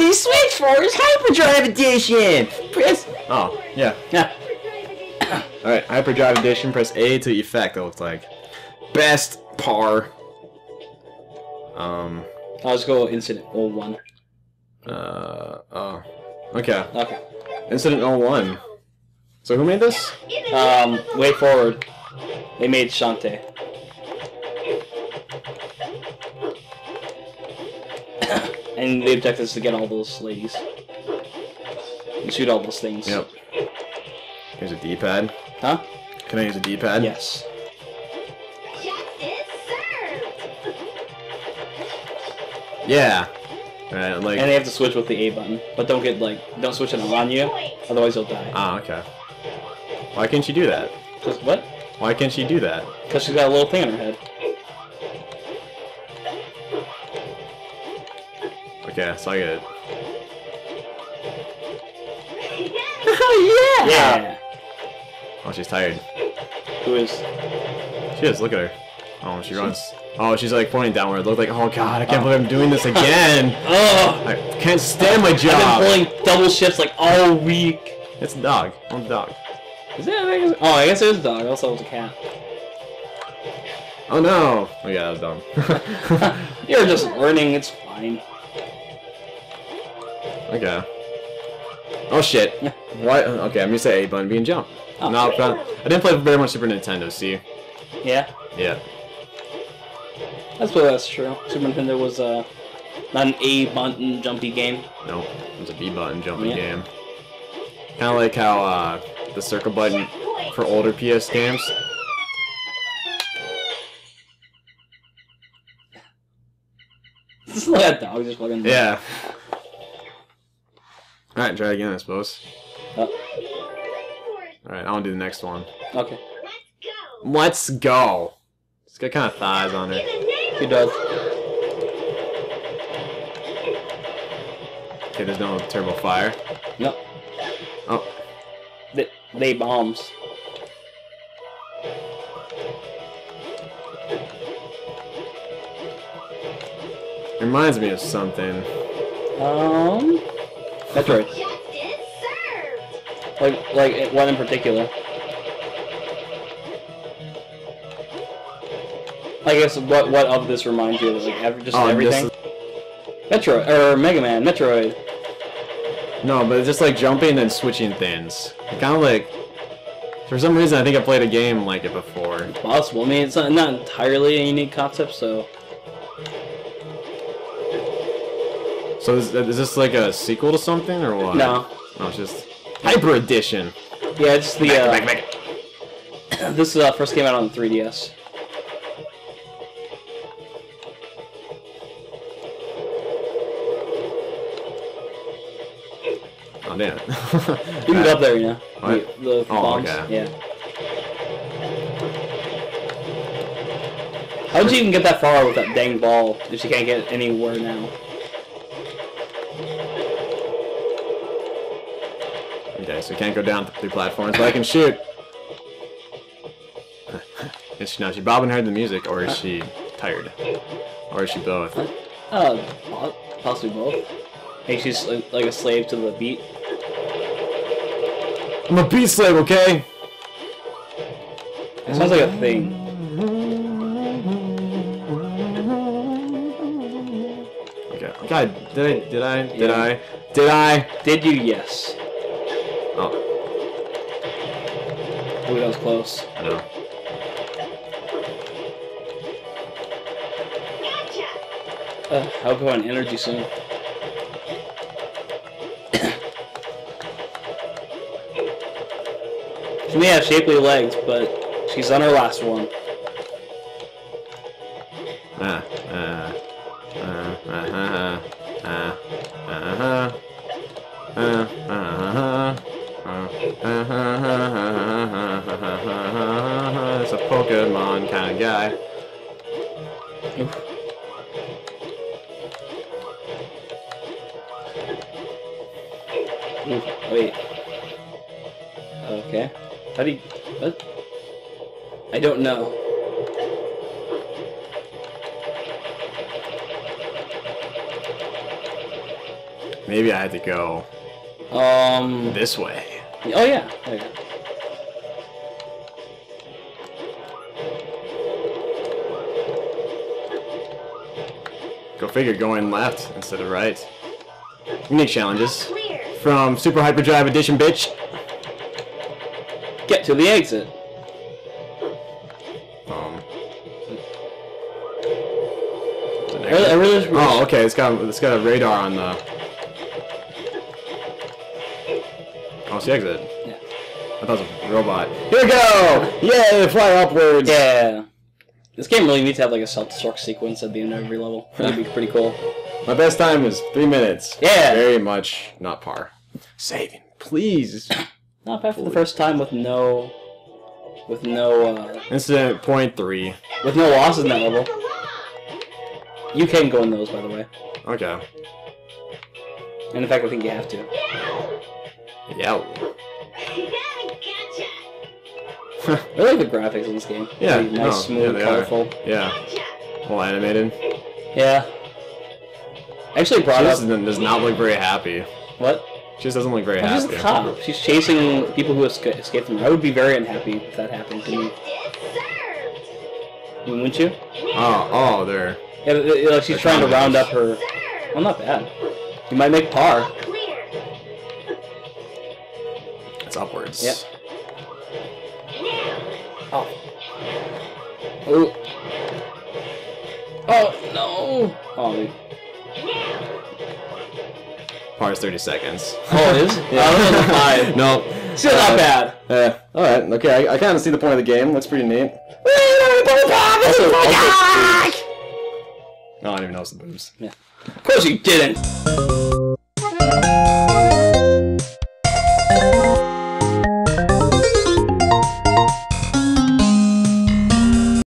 he switch for is Hyperdrive Edition. Press. Oh yeah. Yeah. All right, Hyperdrive Edition. Press A to effect. It looks like best par. Um. I'll just go incident 01. Uh. Oh. Okay. Okay. Incident 01. So who made this? Um, WayForward. They made Shantae. And the objective is to get all those ladies. And shoot all those things. Yep. Here's a D-pad. Huh? Can I use a D-pad? Yes. Yeah. Right, like. And they have to switch with the A button. But don't get, like, don't switch it on you, otherwise you'll die. Ah, okay. Why can't she do that? Just what? Why can't she do that? Because she's got a little thing on her head. Okay, so I get it. oh Yeah! Oh, she's tired. Who is... She is. Look at her. Oh, she runs. Oh, she's like pointing downward. Look like, oh god, I can't believe I'm oh. doing this again. Ugh! I can't stand my job. I've been pulling double shifts, like, all week. It's a dog. I'm a dog. Is it? I think Oh, I guess it is a dog. I also it was a cat. Oh no. Oh yeah, that was dumb. You're just learning. It's fine. Okay. Oh shit. What? Okay, I'm gonna say A button being jump. Oh. No, but I didn't play very much Super Nintendo. See? Yeah, Yeah. that's what that's true. Super Nintendo was uh, not an A button jumpy game. Nope. It's a B button jumping Yeah. game. Kind of like how uh, the circle button for older PS games. This is like a dog just fucking. Yeah. Alright, try again, I suppose. Uh, Alright, I'll do the next one. okay. Let's go. Let's go! It's got kind of thighs on it. He does. Okay, there's no turbo fire. No, Oh, they, they bombs. reminds me of something. Um, Metroid. justice served. Like, like eh, one in particular. I guess what what of this reminds you of like ever, just Oh, and this everything? Metroid or Mega Man, Metroid. No, but it's just like jumping and switching things. Kind of like. For some reason, I think I played a game like it before. Possible. I mean, it's not, not entirely a unique concept, so So is, is this like a sequel to something or what? no. No, it's just Hyper Edition. Yeah, it's the uh, Back, back, back. this uh, first came out on the 3DS. Oh damn it. You can go up there, you know. What? The, the Oh, bombs. okay. Yeah. How did you even get that far with that dang ball if you can't get anywhere now? Okay, so you can't go down through platforms, but I can shoot. is she now? Is she bobbing her the music, or is she tired, or is she both? Uh, possibly both. Hey, she's like, like a slave to the beat. I'm a beat slave, okay? It sounds like a thing. Okay. God, did I? Did I? Did Yeah. I? Did I? Did you? Yes. Oh Ooh, that was close. no. Gotcha. Uh, I'll go on energy soon. she may have shapely legs, but she's on her last one. Ah, ah, ah, ah, ah, Wait. Okay. How do you... What? I don't know. Maybe I had to go Um. this way. Oh yeah. Go. Go figure, going left instead of right. Unique challenges. From Super Hyperdrive Edition, bitch. Get to the exit. Um. I really, I really Oh, okay. It's got it's got a radar on the. Oh, it's the exit. Yeah. I thought it was a robot. Here we go! Yay! Fly upwards. Yeah. This game really needs to have like a self-destruct sequence at the end of every level. That'd be pretty cool. My best time was three minutes. Yeah. Very much not par. Saving, please. Not bad for the first time with no, with no, uh, Incident point three. with no losses in that level. You can go in those, by the way. Okay. And in fact, I think you have to. Yeah. I like the graphics in this game. Yeah, Pretty nice, no, smooth, yeah, they are. colorful. Yeah. Well animated. Yeah. Actually She brought up just doesn't- does not look very happy. what? She just doesn't look very She's happy. a cop. She's chasing people who esca- escaped from her. I would be very unhappy if that happened to me. Wouldn't you? Oh, oh, there. Yeah, like she's They're trying to round up her. Well, not bad. You might make par. It's upwards. Yep. Now. Oh. Oh. Oh no. Oh. dude. Now. Par is 30 seconds. Oh, it is. Yeah. Oh, that was no. Still not bad. Uh, alright, okay, I, I kind of see the point of the game. Looks pretty neat. Also, also, No, I don't even notice the boobs. yeah. Of course you didn't.